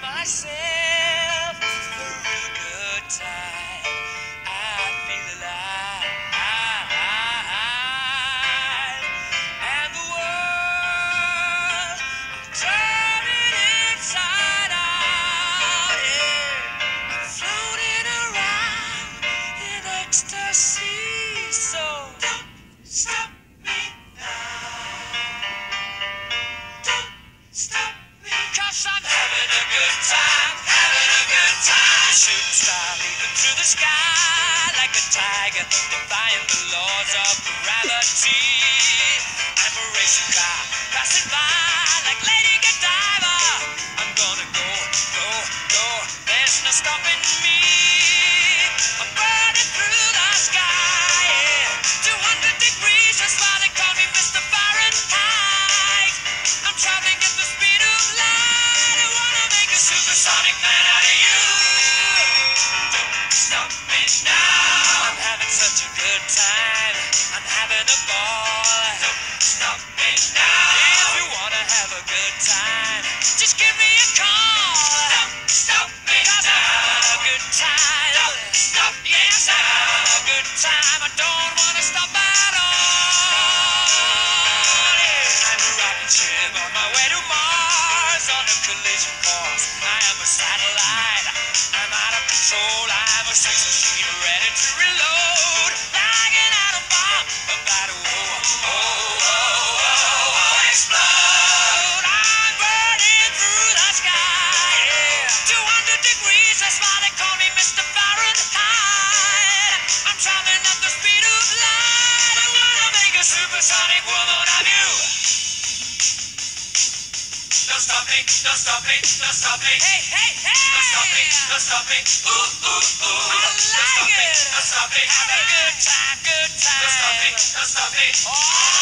myself the laws of gravity. I'm a racing car passing by like Lady Godiva. I'm gonna go, go, go. There's no stopping me. I'm burning through the sky. Yeah. 200 degrees, that's why they call me Mr. I'm traveling at the speed of light. I wanna make a supersonic man out of you. Don't stop me now. On a collision course. I am a satellite. I'm out of control. I'm a sex machine ready to reload. Like an atom bomb about oh, to oh, oh, oh, oh, oh, explode. I'm burning through the sky. Yeah. 200 degrees, that's why they call me Mr. Fahrenheit. Don't stop me, don't stop me, stop me. Hey, hey, hey! Don't stop me, don't stop me. Ooh, ooh, ooh. I like don't stop it. me, don't stop me. Have a good time, good time. Don't stop me, don't stop me. Oh!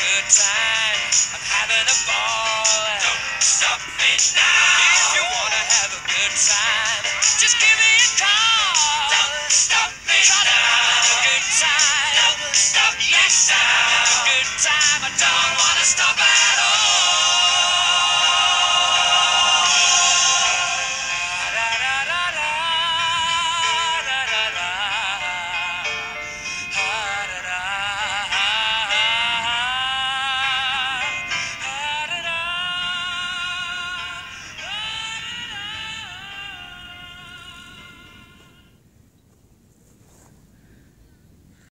Good